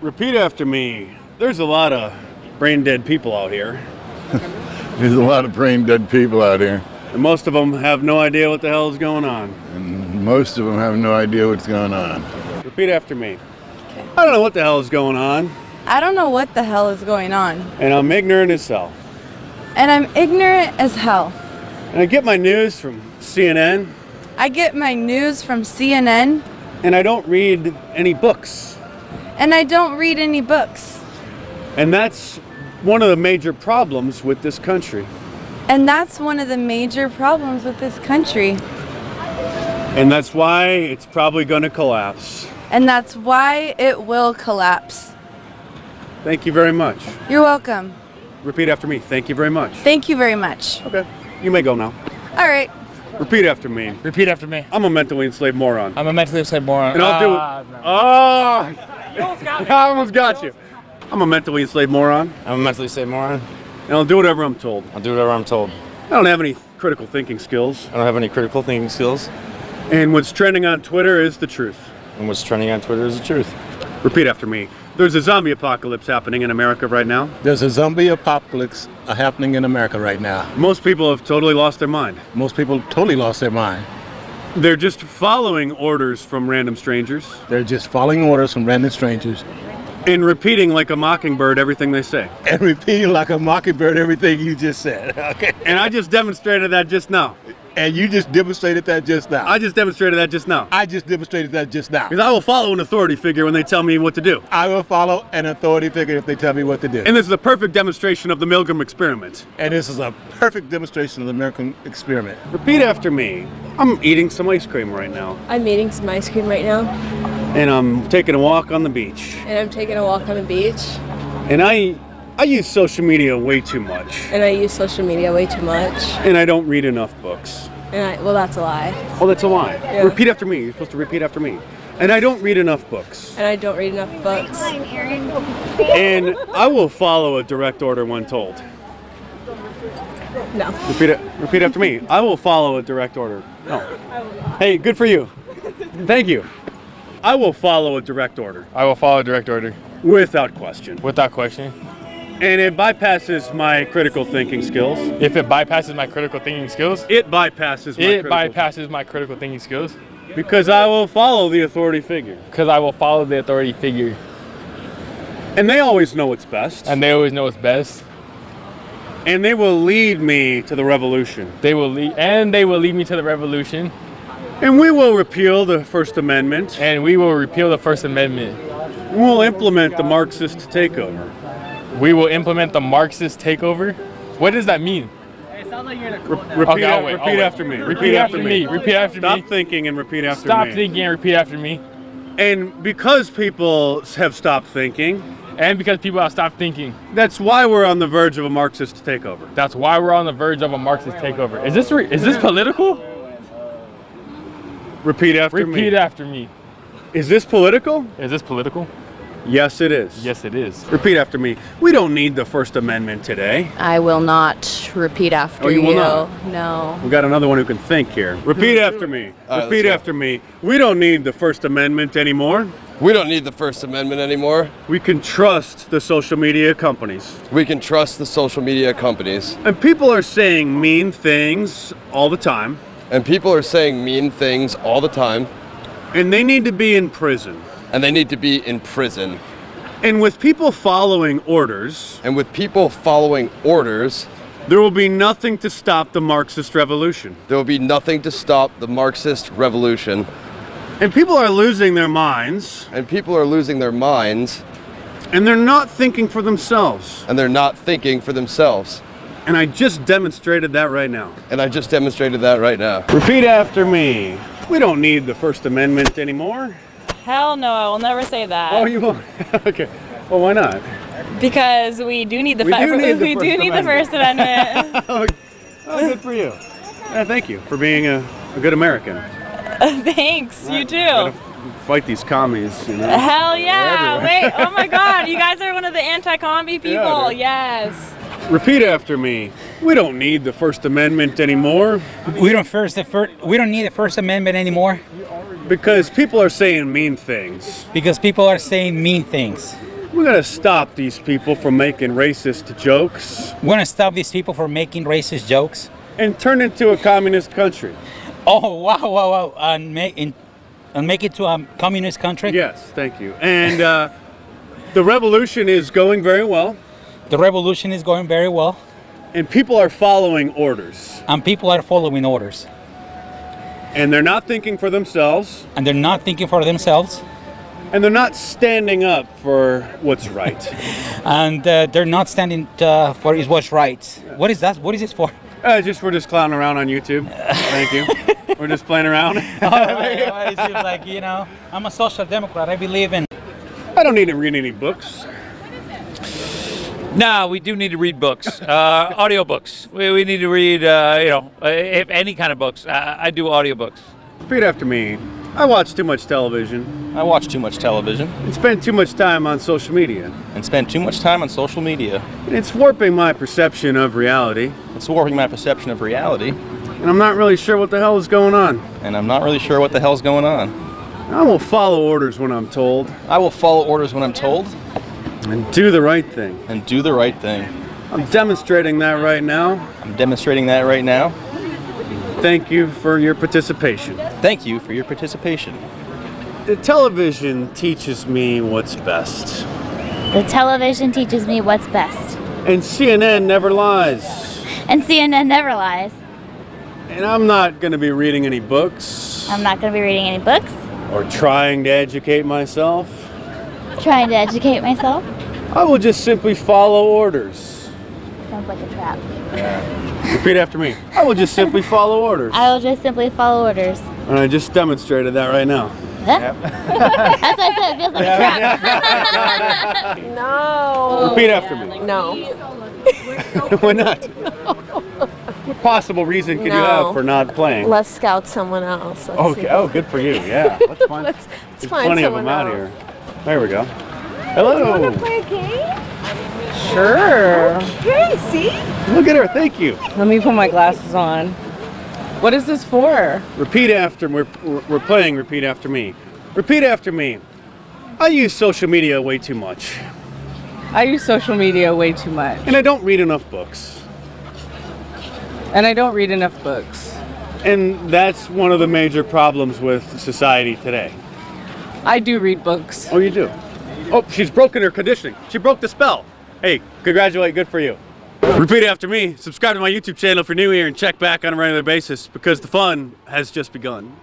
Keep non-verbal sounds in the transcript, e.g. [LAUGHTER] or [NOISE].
Repeat after me. There's a lot of brain dead people out here, [LAUGHS] There's a lot of brain dead people out here, and most of them have no idea what the hell is going on. and most of them have no idea what's going on. Repeat after me. Okay. I don't know what the hell is going on, I don't know what the hell is going on. and I'm ignorant as hell. And I'm ignorant as hell. And I get my news from CNN, I get my news from CNN and I don't read any books. And I don't read any books. And that's one of the major problems with this country. And that's one of the major problems with this country. And that's why it's probably going to collapse. And that's why it will collapse. Thank you very much. You're welcome. Repeat after me. Thank you very much. Thank you very much. Okay. You may go now. All right. Repeat after me. Repeat after me. I'm a mentally enslaved moron. I'm a mentally enslaved moron. And I'll do it. Ah, no. Oh! [LAUGHS] I almost got you. I'm a mentally enslaved moron, I'm a mentally enslaved moron. and I'll do whatever I'm told. I'll do whatever I'm told. I don't have any critical thinking skills, I don't have any critical thinking skills. and what's trending on Twitter is the truth. And what's trending on Twitter is the truth. Repeat after me. There's a zombie apocalypse happening in America right now. There's a zombie apocalypse uh, happening in America right now. Most people have totally lost their mind. Most people totally lost their mind. They're just following orders from random strangers They're just following orders from random strangers and repeating like a mockingbird everything they say. [LAUGHS] and repeating like a mockingbird everything you just said. [LAUGHS] Okay. And I just demonstrated that just now. And you just demonstrated that just now. I just demonstrated that just now. I just demonstrated that just now. Because I will follow an authority figure when they tell me what to do. I will follow an authority figure if they tell me what to do. And this is a perfect demonstration of the Milgram experiment. And this is a perfect demonstration of the American experiment. Repeat after me. I'm eating some ice cream right now. I'm eating some ice cream right now, And I'm taking a walk on the beach. and I'm taking a walk on the beach, And I I use social media way too much. and I use social media way too much. And I don't read enough books. And I, well, that's a lie. Oh, that's a lie. Yeah. Repeat after me. You're supposed to repeat after me. And I don't read enough books. And I don't read enough books. And I will follow a direct order when told. No. Repeat it. Repeat after me. I will follow a direct order. No. Hey, good for you. Thank you. I will follow a direct order I will follow a direct order without question. without question. And it bypasses my critical thinking skills. If it bypasses my critical thinking skills, It bypasses my it critical bypasses my critical thinking skills because I will follow the authority figure. because I will follow the authority figure, And they always know what's best. and they always know what's best. And they will lead me to the revolution. They will lead, and they will lead me to the revolution, And we will repeal the First Amendment. and we will repeal the First Amendment. We'll implement the Marxist takeover. We will implement the Marxist takeover. What does that mean? Repeat, Okay, I'll wait, repeat I'll wait. after me. Repeat after me. Repeat after Stop me. Stop thinking and repeat after Stop me. Stop thinking and repeat after me. And because people have stopped thinking, And because people have stopped thinking, that's why we're on the verge of a Marxist takeover. that's why we're on the verge of a Marxist takeover. Is this re- is this political? Repeat after Repeat me. Repeat after me. Is this political? Is this political? Yes, it is. Yes, it is. Repeat after me. We don't need the First Amendment today. I will not repeat after Oh, you will not? No. We got another one who can think here. Repeat after me. All right, Repeat after me. We don't need the First Amendment anymore. We don't need the First Amendment anymore. We can trust the social media companies. We can trust the social media companies. And people are saying mean things all the time, And people are saying mean things all the time, and they need to be in prison. And they need to be in prison. And with people following orders, And with people following orders, there will be nothing to stop the Marxist revolution. there will be nothing to stop the Marxist revolution. And people are losing their minds, And people are losing their minds, and they're not thinking for themselves. and they're not thinking for themselves. And I just demonstrated that right now. And I just demonstrated that right now. Repeat after me. We don't need the First Amendment anymore. Hell no, I will never say that. Oh, you won't? [LAUGHS] okay. Well, why not? because we do need the We fi- do need the we do need the First Amendment. [LAUGHS] oh, oh, good for you. Yeah, thank you for being a, a good American. [LAUGHS] Thanks, you too. Gotta fight these commies, you know. Hell yeah! Wait, oh my God, you guys are one of the anti-commie people. dude. yes. Repeat after me. We don't need the First Amendment anymore. We don't first the first, we don't need the First Amendment anymore. Because people are saying mean things. Because people are saying mean things. We're gonna stop these people from making racist jokes We're gonna stop these people from making racist jokes. and turn into a communist country. Oh wow, wow, wow! And make in, and make it to a communist country. Yes, thank you. And uh, the revolution is going very well, The revolution is going very well, and people are following orders. and people are following orders, And they're not thinking for themselves, and they're not thinking for themselves, and they're not standing up for what's right. [LAUGHS] and uh, they're not standing uh, for is what's right. What is that? What is this for? uh, just we're just clowning around on YouTube. Thank you. [LAUGHS] we're just playing around. [LAUGHS] it's just like you know, I'm a social democrat. I believe in. I don't need to read any books. No, we do need to read books, [LAUGHS] uh, audiobooks. We, we need to read, uh, you know, uh, if any kind of books. I, I do audiobooks. Repeat after me. I watch too much television I watch too much television and spend too much time on social media. and spend too much time on social media. And it's warping my perception of reality. It's warping my perception of reality, And I'm not really sure what the hell is going on. and I'm not really sure what the hell's going on. I will follow orders when I'm told I will follow orders when I'm told and do the right thing. and do the right thing. I'm demonstrating that right now. I'm demonstrating that right now. Thank you for your participation. Thank you for your participation. The television teaches me what's best. The television teaches me what's best. And CNN never lies. And CNN never lies. And I'm not going to be reading any books I'm not going to be reading any books, or trying to educate myself. Trying to educate myself. I will just simply follow orders. Sounds like a trap. Repeat after me. I will just simply [LAUGHS] follow orders. I will just simply follow orders. And I just demonstrated that right now. Huh? [LAUGHS] That's what I said. It feels like a trap. [LAUGHS] No. Repeat after me. No. Why not? What possible reason could you have for not playing? Let's scout someone else. Let's Okay. see. Oh, good for you. Yeah. Let's find, Let's, let's find plenty of someone them out here. There we go. Hello. Play a game? Sure. Okay, see? Look at her. Thank you. Let me put my glasses on. What is this for? Repeat after we're we're playing. Repeat after me. Repeat after me. I use social media way too much, I use social media way too much. and I don't read enough books. And I don't read enough books. And that's one of the major problems with society today. I do read books. Oh, you do? Oh, she's broken her conditioning. She broke the spell. Hey, congratulate. Good for you. Repeat after me. Subscribe to my YouTube channel if you're new here and check back on a regular basis because the fun has just begun.